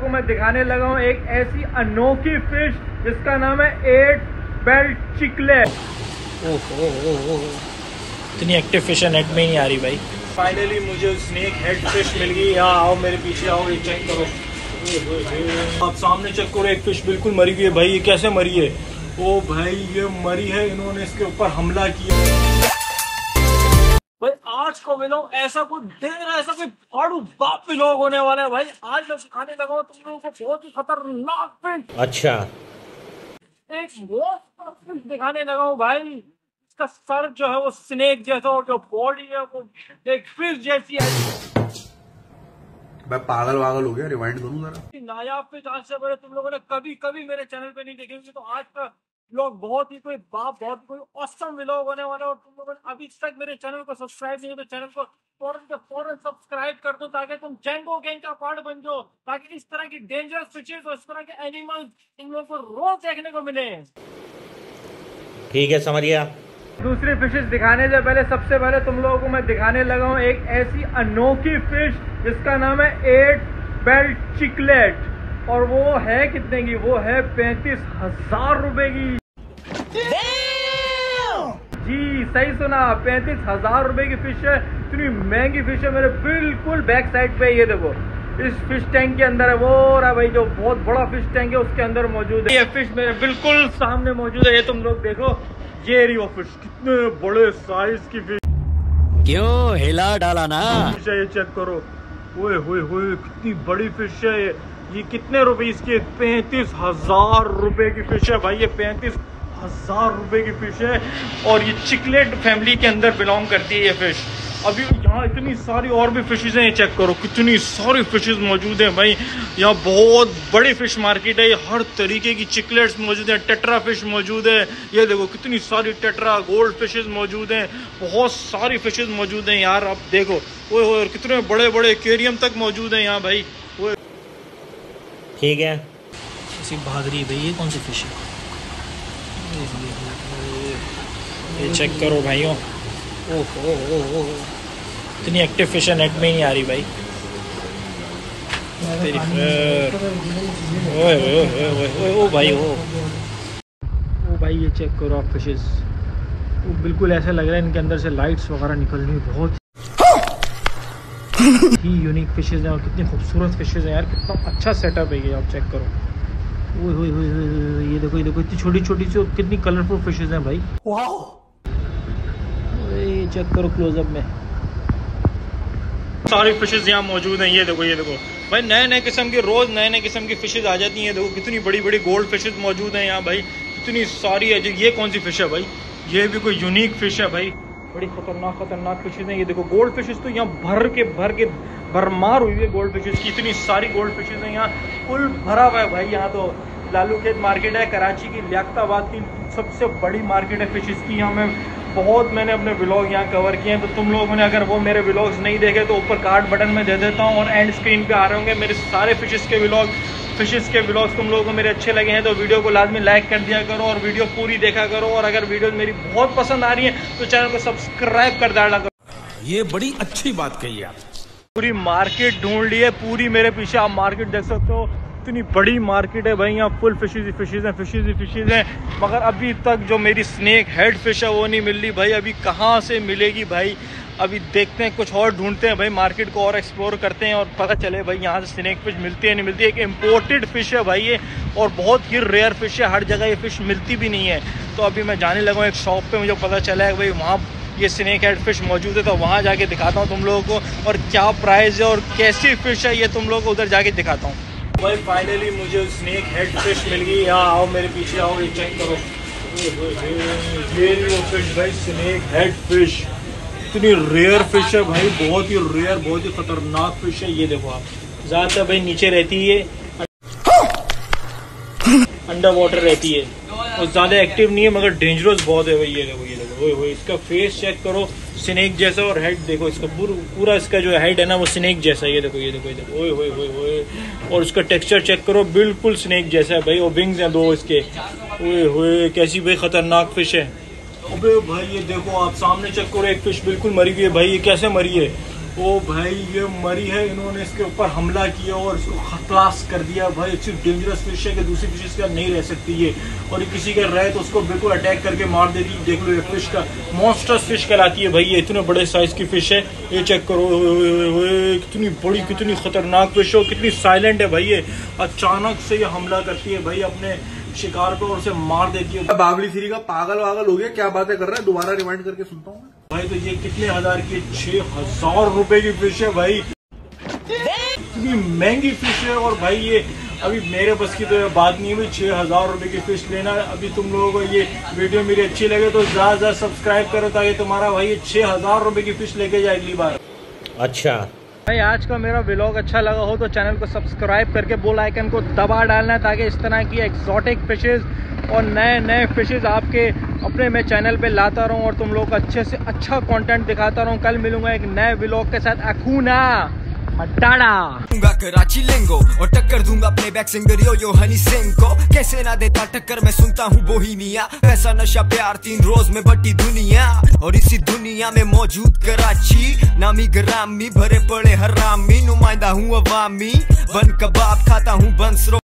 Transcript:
को मैं दिखाने लगा हूँ एक ऐसी अनोखी फ़िश जिसका नाम है एट बेल्ट चिकले इतनी एक्टिव फ़िश है नेट में ही नहीं आ रही भाई। फाइनली मुझे स्नेक हेड फ़िश मिल गई। यहाँ आओ मेरे पीछे आओ ये चेक करो। आप सामने चेक करो एक फ़िश बिल्कुल मरी हुई है। भाई ये कैसे मरी है? ओ भाई ये मरी है। इन्होंने इसके ऊपर हमला किया। आज को मिलो ऐसा कोई देर ऐसा कोई फाड़ू बाप भी लोग होने वाला है भाई। आज मैं सिखाने लगा हूँ तुम लोगों को बहुत ही खतरनाक फ़िश अच्छा। एक बहुत दिखाने लगा हूँ भाई। इसका सर जो है वो स्नेक जैसा और जो बॉडी है वो एक फ़िश जैसी है। मैं पागल वागल हो गया रिवाइंड करूँ जरा। नायाब फ़िश आज से पहले तुम लोगों ने कभी कभी मेरे चैनल पे नहीं देखे तो आज का व्लॉग बहुत ही कोई बाप बहुत ही कोई औसम व्लॉग होने वाले और तुम लोगों ने अभी तक मेरे चैनल को सब्सक्राइब नहीं तो चैनल को फ़ौरन के फ़ौरन सब्सक्राइब कर दो ताकि तुम जैंगो गैंग का पार्ट बन जाओ ताकि इस तरह की डेंजरस फिशेज और इस तरह के एनिमल तुम लोगों को रोज देखने को मिले। ठीक है समझ गया दूसरी फिशेस दिखाने से पहले सबसे पहले तुम लोगों को मैं दिखाने लगा हूँ एक ऐसी अनोखी फ़िश जिसका नाम है एट बेल्ट चिकलेट और वो है कितने की? वो है पैंतीस हज़ार रुपए की। जी सही सुना। पैंतीस हज़ार रुपए की फ़िश है। इतनी महँगी फ़िश है। मेरे बिल्कुल बैक साइड पे ये देखो इस फ़िश टैंक के अंदर है वो। रहा भाई जो बहुत बड़ा फ़िश टैंक है उसके अंदर मौजूद है। ये फ़िश मेरे बिल्कुल सामने मौजूद है। ये तुम लोग देखो ये रही वो फ़िश कितने बड़े साइज़ की फ़िश क्यों हिला डाला ना? फ़िश है ये चेक करो। ओए होए होए कितनी बड़ी फ़िश है ये। ये कितने रुपए? इसके पैंतीस हज़ार रुपए की फ़िश है भाई। ये पैंतीस हज़ार रुपए की फ़िश है और ये चिकलेट फैमिली के अंदर बिलोंग करती है ये फ़िश। अभी यहाँ इतनी सारी और भी फिशेज हैं ये चेक करो कितनी सारी फिशेज मौजूद हैं भाई। यहाँ बहुत बड़ी फ़िश मार्केट है हर तरीके की चिकलेट्स मौजूद हैं टेट्रा फ़िश मौजूद है। ये देखो कितनी सारी टेट्रा गोल्ड फिशेज मौजूद हैं बहुत सारी फिशेज मौजूद हैं यार अब देखो। ओए ओए और कितने बड़े बड़े एक्वेरियम तक मौजूद हैं यहाँ भाई। ओए। ठीक है। है भाई ये कौन सी फ़िश है? ये चेक करो भाइयों ओहो ओहो इतनी एक्टिव फ़िश है नेट में ही नहीं आ रही भाई ओए ओए ओए ओए ओए ओ भाई ओ ओ भाई ये चेक करो आप फिशेस वो बिल्कुल ऐसा लग रहा है इनके अंदर से लाइट्स वगैरह निकल रही है बहुत ही यूनिक फिशेज हैं और कितनी खूबसूरत फिशेज हैं यार कितना अच्छा सेटअप है ये आप चेक करो ओए होए होए होए होए, ये देखो ये देखो इतनी छोटी छोटी सी कितनी कलरफुल फिशेज हैं भाई ओए, ये चेक करो क्लोजअप में। सारी फिशेज यहाँ मौजूद हैं, ये देखो ये देखो। भाई नए नए किस्म के, रोज नए नए किस्म की फिशेज आ जाती हैं देखो, कितनी बड़ी बड़ी गोल्ड फिशेज मौजूद हैं यहाँ, भाई। कितनी सारी है, ये कौन सी फ़िश है भाई? ये भी कोई यूनिक फ़िश है भाई। बड़ी खतरनाक खतरनाक फिशेज हैं, ये देखो गोल्ड फिशेज तो यहाँ भर के भर के, भरमार हुई है गोल्ड फिशेज की। इतनी सारी गोल्ड फिशेज हैं यहाँ, फुल भरा हुआ है भाई। यहाँ तो लालू खेत मार्केट है, कराची की, लियाकताबाद की सबसे बड़ी मार्केट है फिशेज की यहाँ मैं। बहुत मैंने अपने ब्लॉग यहाँ कवर किए हैं तो तुम लोगों ने अगर वो मेरे ब्लॉग्स नहीं देखे तो ऊपर कार्ड बटन में दे देता हूँ और एंड स्क्रीन पे आ रहे होंगे मेरे सारे फिशेस के ब्लॉग फिशेस के ब्लॉग्स तुम लोगों को मेरे अच्छे लगे हैं तो वीडियो को लाजमी लाइक कर दिया करो और वीडियो पूरी देखा करो। और अगर वीडियो मेरी बहुत पसंद आ रही है तो चैनल को सब्सक्राइब कर डाला करो। ये बड़ी अच्छी बात कही आप पूरी मार्केट ढूंढ ली है पूरी मेरे पीछे आप मार्केट देख सकते हो। इतनी बड़ी मार्केट है भाई, यहाँ फुल फिशेज ही फिशेज हैं फिशेज ही फिशेज हैं। मगर अभी तक जो मेरी स्नैक हेड फ़िश है, वो नहीं मिल रही भाई। अभी कहाँ से मिलेगी भाई? अभी देखते हैं, कुछ और ढूंढते हैं भाई मार्केट को और एक्सप्लोर करते हैं और पता चले भाई, यहाँ से स्नेक फ़िश मिलती है, नहीं मिलती है। एक इम्पोर्टेड फ़िश है भाई ये, और बहुत ही रेयर फ़िश है। हर जगह ये फ़िश मिलती भी नहीं है। तो अभी मैं जाने लगा हूँ एक शॉप पे, मुझे पता चला है भाई वहाँ ये स्नैक हेड फ़िश मौजूद है। तो वहाँ जाके दिखाता हूँ तुम लोगों को और क्या प्राइस है और कैसी फ़िश है ये तुम लोग को उधर जाके दिखाता हूँ। भाई फाइनली मुझे स्नेक हेड फ़िश मिल गई। यहाँ आओ, मेरे पीछे आओ, ये चेक करो। ये वो फ़िश भाई स्नेक हेड फ़िश इतनी रेयर फ़िश है भाई, बहुत ही रेयर बहुत ही खतरनाक फ़िश है। ये देखो आप, ज़्यादातर भाई नीचे रहती है। अंडर वाटर रहती है। और ज़्यादा एक्टिव नहीं है, मगर डेंजरस बहुत है भाई, ये देखो ये देखो, ओए इसका फेस चेक करो स्नेक जैसा और हेड देखो, इसका पूरा पूरा इसका जो हेड है ना, वो स्नेक जैसा ये देखो ये देखो ये देखो, ओए ओए ओए ओए, और इसका टेक्सचर चेक करो, बिल्कुल स्नेक जैसा है भाई, और विंग्स हैं दो इसके। ओए ओए, कैसी भाई खतरनाक फ़िश है। अबे भाई, ये देखो, आप सामने चेक करो, एक फ़िश बिल्कुल मरी हुई है, भाई, ये कैसे मरी है? ओ भाई, ये मरी है, इन्होंने इसके ऊपर हमला किया और इसको खतलास कर दिया। भाई इतनी डेंजरस फ़िश है कि दूसरी फ़िश के नहीं रह सकती ये। और ये किसी का रहे तो उसको बिल्कुल अटैक करके मार देती। है देख लो, ये फ़िश का मॉन्स्टर्स फ़िश कहलाती है भाई, ये इतने बड़े साइज़ की फ़िश है। ये चेक करो कितनी बड़ी, कितनी खतरनाक फ़िश हो कितनी साइलेंट है भाई ये। अचानक से ये हमला करती है भाई, अपने शिकार पे और उसे मार देती है। बाबली थ्री का पागल वागल हो गया, क्या बातें कर रहा है? दोबारा रिमाइंड करके सुनता हूँ भाई तो ये कितने हज़ार की? छह हज़ार रुपए की फ़िश है भाई। इतनी महँगी फ़िश है और भाई ये अभी मेरे बस की तो ये बात नहीं हुई छह हज़ार रुपए की फ़िश लेना अभी तुम लोगों को ये वीडियो मेरी अच्छी लगे तो ज़्यादा ज़्यादा सब्सक्राइब करो ताकि तुम्हारा भाई ये छह हज़ार रुपए की फ़िश लेके जाए अगली बार। अच्छा। भाई आज का मेरा ब्लॉग अच्छा लगा हो तो चैनल को सब्सक्राइब करके बेल आइकन को दबा डालना है ताकि इस तरह की एक्सोटिक फिशेज और नए नए फिशेज आपके अपने मैं चैनल पे लाता रहूँ और तुम लोग अच्छे से अच्छा कंटेंट दिखाता रहूँ। कल मिलूँगा एक नए ब्लॉग के साथ। अखूना दूँगा कराची लेंगो और टक्कर दूँगा playback singer yo yo Honey Singh को। कैसे ना देता टक्कर, मैं सुनता हूँ बोहीमिया। ऐसा नशा, प्यार, तीन रोज में बटी दुनिया। और इसी दुनिया में मौजूद कराची। नामी ग्रामी, भरे पड़े हरामी नुमाइंदा हूँ अवामी। बन कबाब, खाता हूँ बंसरो।